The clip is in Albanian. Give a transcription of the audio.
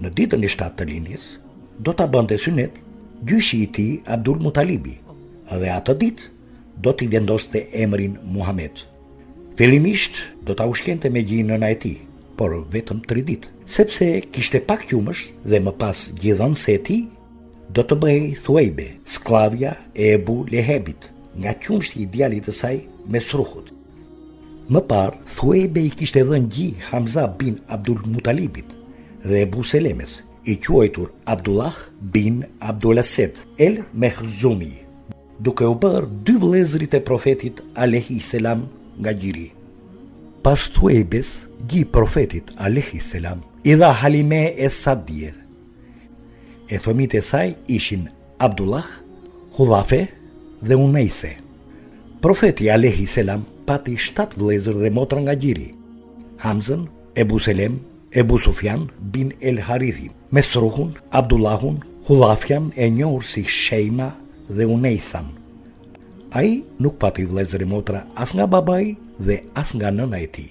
Në ditën e 7 të lindjes, do ta bënte synet gjyshi i tij Abdul Mutalibi dhe atë ditë do t'i vendoste emrin Muhammed. Fillimisht do ta ushqente me gji nëna e tij, por vetëm 3 ditë, sepse kishte pak qumësht dhe më pas gjidhënëse e tij do të bëhej Thuejbe, skllavja e Ebu Lehebit, nga qumështi i djalit të saj Mesruhut. Më parë, Thuejbe i kishte dhënë gji Hamza bin Abdul Mutalibit dhe Ebu Selemes, i quajtur Abdullah bin Abdul Ased el Mehzumi, duke u bërë dy vëllezërit e profetit alejhi selam nga gjiri. Pas Thuejbes, gji profetit alejhi selam, i dha Halime es Sadije. E fëmijët e saj ishin Abdullah, Hudhafe dhe Unejse. Profeti alejhi selam pati shtatë vëllezër dhe motra nga gjiri. Hamzën, Ebu Selem, Ebu Sufjan bin El Harithi, Mesruhun, Abdullahun, Hudhafjan e njohur si Shejma dhe Unejsan. Ai nuk pati vëllezër e motra as nga babai dhe as nga nëna e tij.